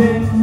day.